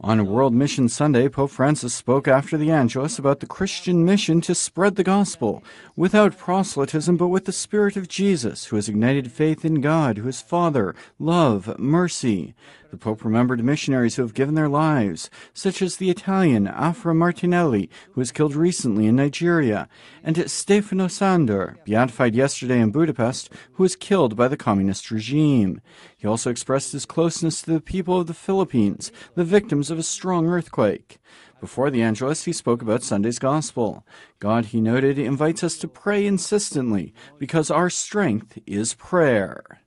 On World Mission Sunday, Pope Francis spoke after the Angelus about the Christian mission to spread the gospel without proselytism but with the Spirit of Jesus, who has ignited faith in God, who is Father, love, mercy. The Pope remembered missionaries who have given their lives, such as the Italian Afra Martinelli, who was killed recently in Nigeria, and Stefano Sandor, beatified yesterday in Budapest, who was killed by the communist regime. He also expressed his closeness to the people of the Philippines, the victims of a strong earthquake. Before the Angelus, he spoke about Sunday's Gospel. God, he noted, invites us to pray insistently because our strength is prayer.